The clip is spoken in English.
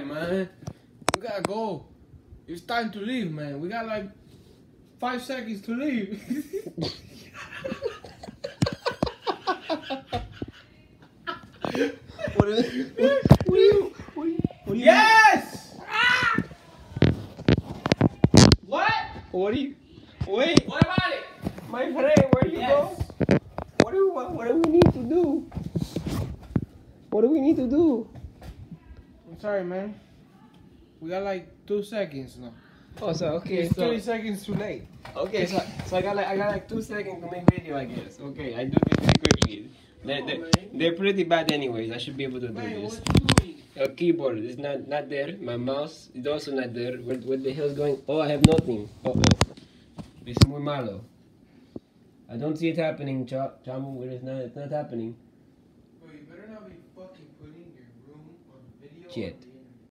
man. We gotta go. It's time to leave, man. We got like five seconds to leave. What are you? What, what are you? What are you? What are you? yes! Ah! What? What are you? Wait, What about it? my friend, where do you go? What do what, what do we need to do? What do we need to do? I'm sorry, man. We got like two seconds now. Oh, so okay, It's so 30 seconds too late. okay, so, so I got like I got like two seconds to make video, I guess. Okay, I do this pretty quickly. They're, they're, they're pretty bad anyways. I should be able to do Man, this. what? A keyboard is not not there. My mouse is also not there. What, what the hell's going? Oh, I have nothing. Oh, oh. It's muy malo. I don't see it happening, Cha- Chamu. It is not. It's not happening. Yet.